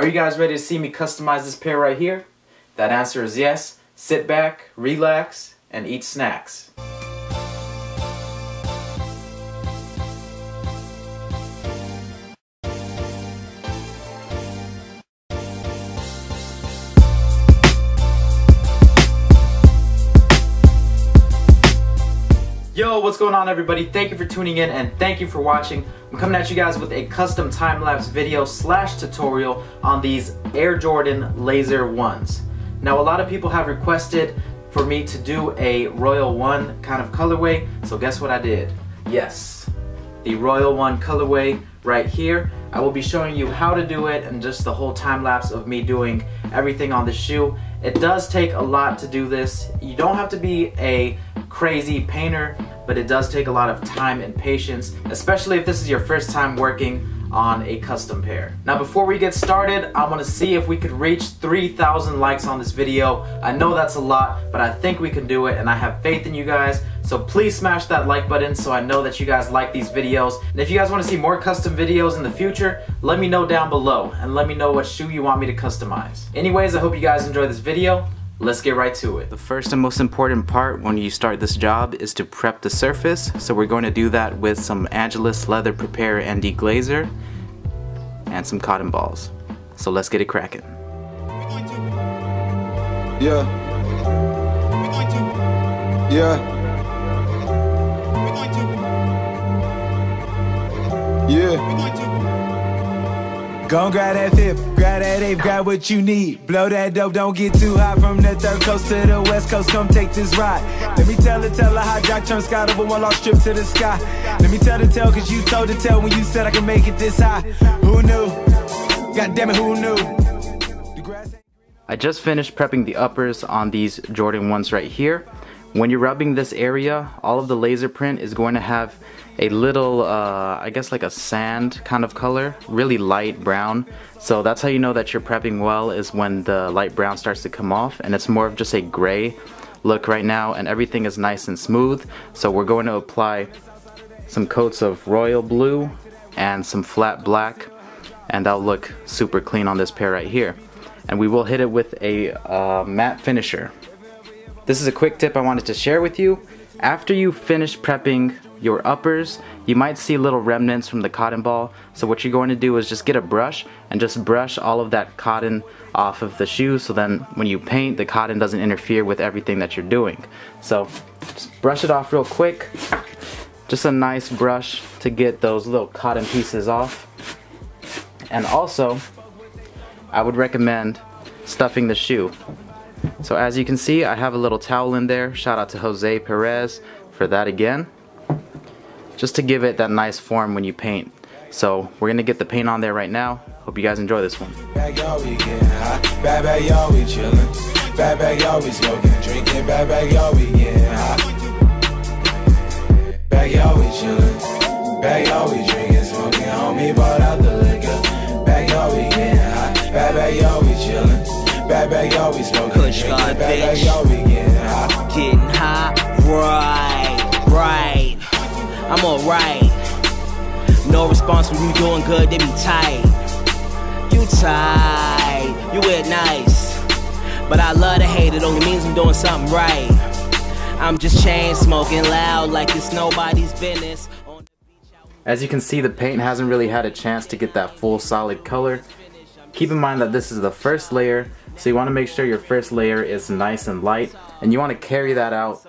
Are you guys ready to see me customize this pair right here? That answer is yes. Sit back, relax, and eat snacks. Going on everybody? Thank you for tuning in and thank you for watching. I'm coming at you guys with a custom time-lapse video slash tutorial on these Air Jordan Laser 1s. Now a lot of people have requested for me to do a Royal 1 kind of colorway, so guess what I did? Yes, the Royal 1 colorway right here. I will be showing you how to do it and just the whole time lapse of me doing everything on the shoe. It does take a lot to do this. You don't have to be a crazy painter, but it does take a lot of time and patience, especially if this is your first time working on a custom pair. Now before we get started, I want to see if we could reach 3,000 likes on this video. I know that's a lot, but I think we can do it and I have faith in you guys. So please smash that like button so I know that you guys like these videos. And if you guys want to see more custom videos in the future, let me know down below and let me know what shoe you want me to customize. Anyways, I hope you guys enjoy this video. Let's get right to it. The first and most important part when you start this job is to prep the surface. So we're going to do that with some Angelus Leather Prepare and Deglazer and some cotton balls. So let's get it cracking. Yeah. Yeah. Yeah. Go grab that fifth, grab that eighth, grab what you need. Blow that dope, don't get too high from the third coast to the west coast. Come take this ride. Let me tell her, tell her how Jack turned Scott over one lost strip to the sky. Let me tell the tell, cause you told the tell when you said I can make it this high. Who knew? God damn it, who knew? I just finished prepping the uppers on these Jordan 1s right here. When you're rubbing this area, all of the laser print is going to have a little, uh, I guess like a sand kind of color, really light brown. So that's how you know that you're prepping well is when the light brown starts to come off and it's more of just a gray look right now and everything is nice and smooth. So we're going to apply some coats of royal blue and some flat black and that'll look super clean on this pair right here. And we will hit it with a uh, matte finisher. This is a quick tip I wanted to share with you. After you finish prepping your uppers, you might see little remnants from the cotton ball. So what you're going to do is just get a brush and just brush all of that cotton off of the shoe so then when you paint, the cotton doesn't interfere with everything that you're doing. So just brush it off real quick. Just a nice brush to get those little cotton pieces off. And also, I would recommend stuffing the shoe. So as you can see, I have a little towel in there. Shout out to Jose Perez for that again. Just to give it that nice form when you paint. So we're gonna get the paint on there right now. Hope you guys enjoy this one. Bad bad y'all we chillin'. Bad bad y'all we smoking, drinking. Bad bad y'all we getting hot. Bad y'all we chillin'. Bad y'all we drinking, smoking. Homie bought out the liquor. Bad y'all we getting hot. Bad bad y'all we chillin'. Bad bag, y'all be smoking. Push God, bitch. y'all be getting high. Getting high, right, right. I'm alright. No response when you doing good, they be tight. You tight, you wear nice. But I love to hate, it only means I'm doing something right. I'm just chain smoking loud like it's nobody's business. As you can see, the paint hasn't really had a chance to get that full solid color. Keep in mind that this is the first layer, so you want to make sure your first layer is nice and light, and you want to carry that out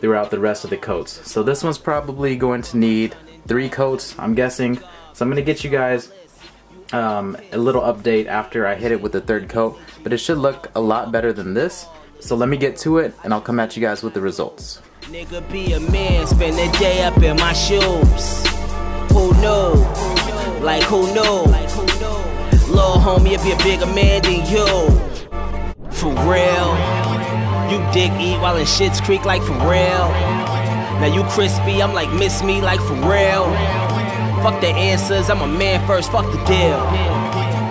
throughout the rest of the coats. So this one's probably going to need three coats, I'm guessing. So I'm going to get you guys um, a little update after I hit it with the third coat, but it should look a lot better than this. So let me get to it, and I'll come at you guys with the results. Nigga be a man, spend the day up in my shoes. Who knew? Like who knew? Homie, be a bigger man than you. For real. You dig eat while in shit's creek like for real. Now you crispy, I'm like miss me like for real. Fuck the answers, I'm a man first, fuck the deal.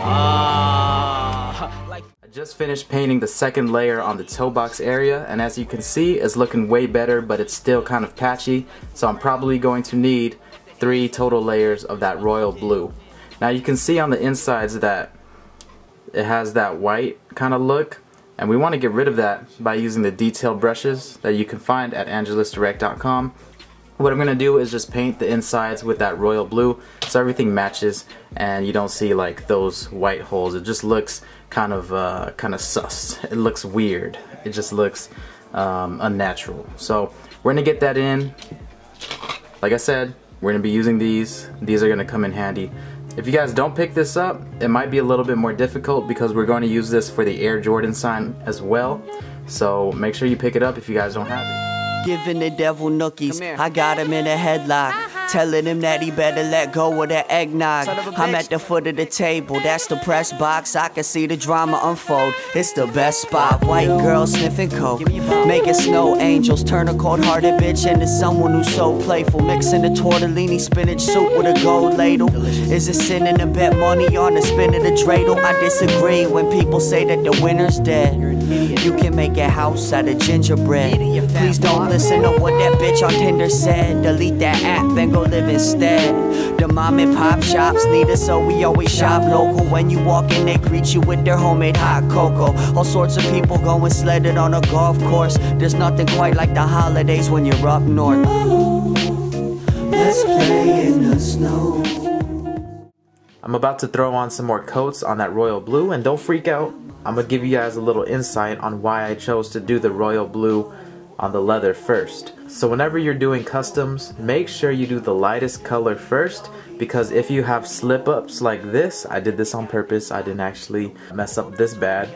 Uh, I just finished painting the second layer on the toe box area and as you can see it's looking way better but it's still kind of patchy so I'm probably going to need three total layers of that royal blue. Now you can see on the insides that it has that white kind of look and we want to get rid of that by using the detail brushes that you can find at angelusdirect.com. What I'm going to do is just paint the insides with that royal blue so everything matches and you don't see like those white holes. It just looks kind of uh, kind of sus. It looks weird. It just looks um, unnatural. So we're going to get that in. Like I said, we're going to be using these. These are going to come in handy. If you guys don't pick this up, it might be a little bit more difficult because we're going to use this for the Air Jordan sign as well. So make sure you pick it up if you guys don't have it. Giving the devil nookies, I got him in a headlock. Ah. Telling him that he better let go of that eggnog. I'm at the foot of the table, that's the press box. I can see the drama unfold. It's the best spot. White girl sniffing coke, making snow angels. Turn a cold hearted bitch into someone who's so playful. Mixing the tortellini spinach soup with a gold ladle. Is it sinning to bet money on the spin of the dreidel? I disagree when people say that the winner's dead. You can make a house out of gingerbread. Please don't listen to what that bitch on Tinder said. Delete that app and go live instead. The mom and pop shops need us, so we always shop local. When you walk in, they greet you with their homemade hot cocoa. All sorts of people going sledding on a golf course. There's nothing quite like the holidays when you're up north. let's play in the snow. I'm about to throw on some more coats on that royal blue and don't freak out. I'm gonna give you guys a little insight on why I chose to do the royal blue on the leather first. So whenever you're doing customs, make sure you do the lightest color first because if you have slip ups like this, I did this on purpose, I didn't actually mess up this bad,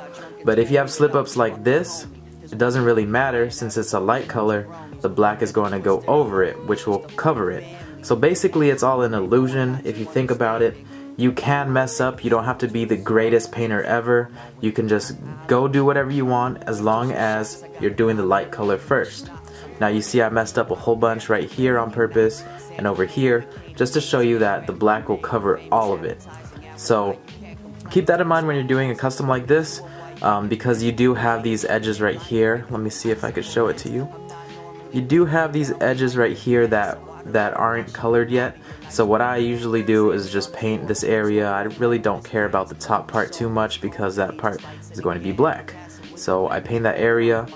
but if you have slip ups like this, it doesn't really matter since it's a light color, the black is going to go over it, which will cover it. So basically it's all an illusion if you think about it. You can mess up, you don't have to be the greatest painter ever. You can just go do whatever you want as long as you're doing the light color first. Now you see I messed up a whole bunch right here on purpose and over here just to show you that the black will cover all of it. So keep that in mind when you're doing a custom like this um, because you do have these edges right here. Let me see if I could show it to you. You do have these edges right here that that aren't colored yet. So what I usually do is just paint this area. I really don't care about the top part too much because that part is going to be black. So I paint that area.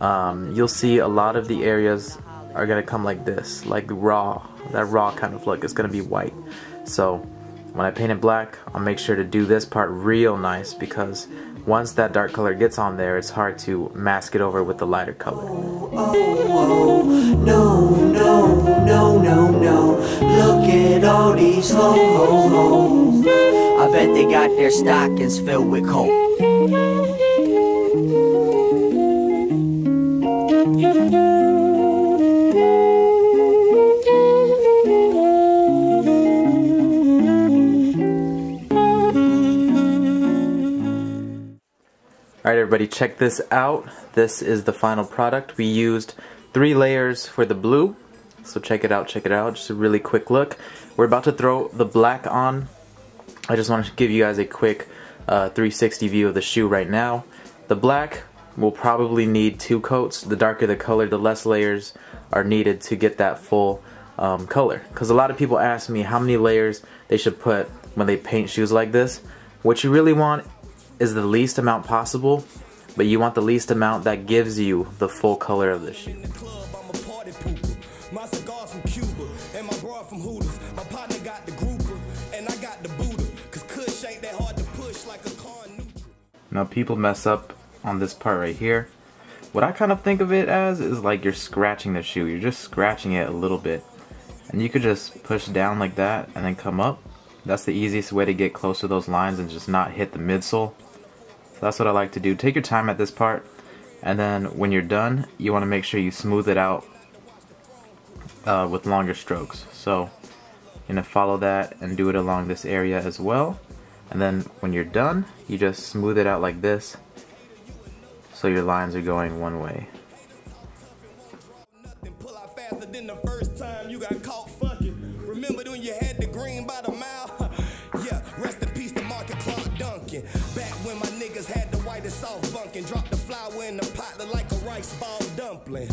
Um, you'll see a lot of the areas are going to come like this, like raw. That raw kind of look is going to be white. So when I paint it black, I'll make sure to do this part real nice because once that dark color gets on there, it's hard to mask it over with the lighter color. Oh, oh, no, no, no, no. Look at all these ho, ho, ho. I bet they got their stockings filled with coke. Alright everybody, check this out. This is the final product. We used three layers for the blue. So check it out, check it out. Just a really quick look. We're about to throw the black on. I just want to give you guys a quick uh, 360 view of the shoe right now. The black will probably need two coats. The darker the color, the less layers are needed to get that full um, color. Because a lot of people ask me how many layers they should put when they paint shoes like this. What you really want is the least amount possible, but you want the least amount that gives you the full color of the shoe. Now people mess up on this part right here. What I kind of think of it as is like you're scratching the shoe. You're just scratching it a little bit. And you could just push down like that and then come up. That's the easiest way to get close to those lines and just not hit the midsole. So that's what I like to do. Take your time at this part, and then when you're done, you want to make sure you smooth it out uh, with longer strokes. So you're to follow that and do it along this area as well. And then when you're done, you just smooth it out like this so your lines are going one way. Back when my niggas had the whitest bunkin', the flour in the pot like a rice ball dumpling.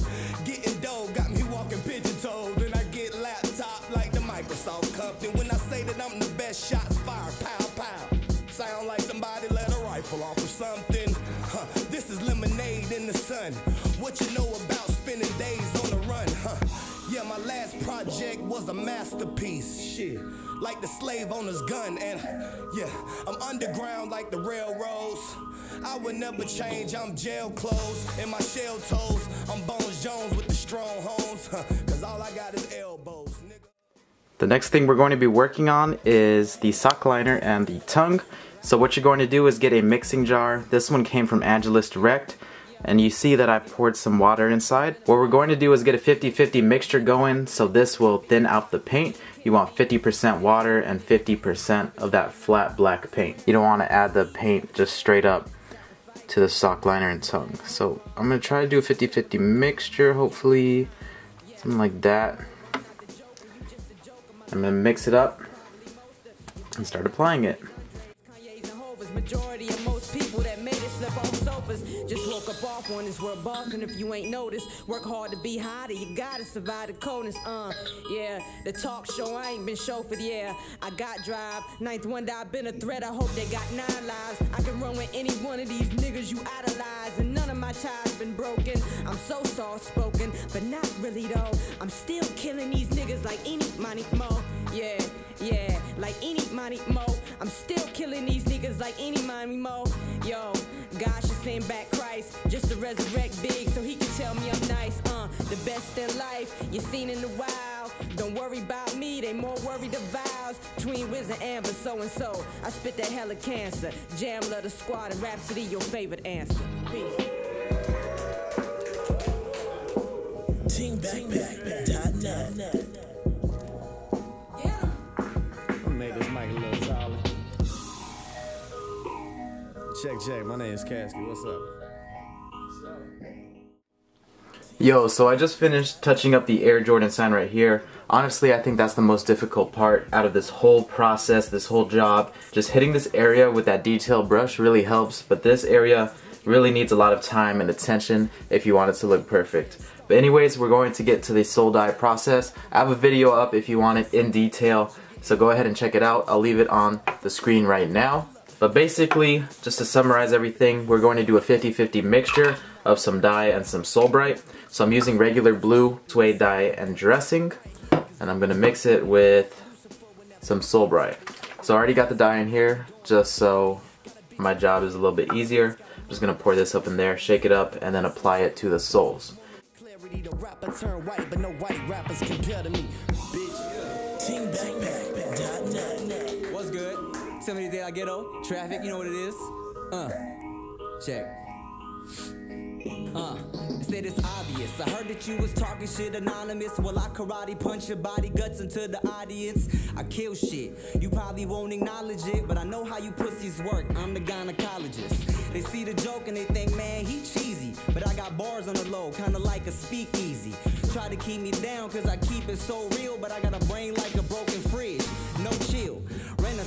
What you know about spending days on the run, huh? Yeah, my last project was a masterpiece. Shit, like the slave owner's gun. And yeah, I'm underground like the railroads. I would never change, I'm jail clothes and my shell toes. I'm Bones Jones with the strong homes. Huh, Cause all I got is elbows, nigga. The next thing we're going to be working on is the sock liner and the tongue. So what you're going to do is get a mixing jar. This one came from Angelus Direct. And you see that I poured some water inside. What we're going to do is get a 50-50 mixture going so this will thin out the paint. You want 50% water and 50% of that flat black paint. You don't want to add the paint just straight up to the sock liner and tongue. So I'm going to try to do a 50-50 mixture, hopefully something like that. I'm gonna mix it up and start applying it. Just woke up off one is worth bossing if you ain't noticed. Work hard to be hotter, you gotta survive the coldness. Uh, yeah, the talk show I ain't been chauffeured. Yeah, I got drive. Ninth one that I've been a threat. I hope they got nine lives. I can run with any one of these niggas you idolize, and none of my ties been broken. I'm so soft spoken, but not really though. I'm still killing these niggas like any money mo. Yeah, yeah, like any money mo. I'm still killing these niggas like any money mo. Yo, should send back Christ just to resurrect big so he can tell me I'm nice. Uh, the best in life you seen in the wild. Don't worry about me, they more worried the vows between Wiz and Amber, so and so. I spit that hella cancer. Jam love the squad and Rhapsody, your favorite answer. Peace. Teambackpack.net. Check, check. My name is Casky. What's up? Yo, so I just finished touching up the Air Jordan sign right here. Honestly, I think that's the most difficult part out of this whole process, this whole job. Just hitting this area with that detail brush really helps, but this area really needs a lot of time and attention if you want it to look perfect. But anyways, we're going to get to the sole dye process. I have a video up if you want it in detail, so go ahead and check it out. I'll leave it on the screen right now. But basically, just to summarize everything, we're going to do a 50-50 mixture of some dye and some Sole Bright. So I'm using regular blue suede dye and dressing, and I'm going to mix it with some Sole Bright. So I already got the dye in here, just so my job is a little bit easier. I'm just going to pour this up in there, shake it up, and then apply it to the soles. What's good? Timothy De La Ghetto, Traphik, you know what it is? Uh, check. Uh, said it's obvious. I heard that you was talking shit anonymous. Well, I karate punch your body guts into the audience. I kill shit. You probably won't acknowledge it, but I know how you pussies work. I'm the gynecologist. They see the joke and they think, man, he cheesy. But I got bars on the low, kinda like a speakeasy. Try to keep me down, cause I keep it so real, but I got a brain like a broken fridge. No chill.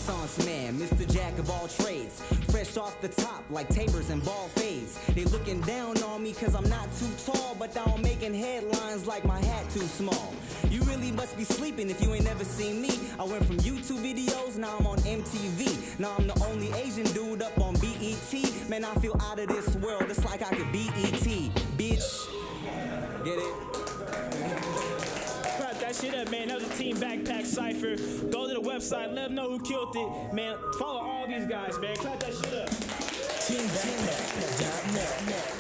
Renaissance man, Mr. Jack of all trades. Fresh off the top like tapers and ball fades. They looking down on me cause I'm not too tall, but now I'm making headlines like my hat too small. You really must be sleeping if you ain't never seen me. I went from YouTube videos, now I'm on MTV. Now I'm the only Asian dude up on BET. Man, I feel out of this world. It's like I could be ET. Bitch. Get it? Backpack Cypher. Go to the website, let them know who killed it. Man, follow all these guys, man. Clap that shit up. Team TeamBackpack.net.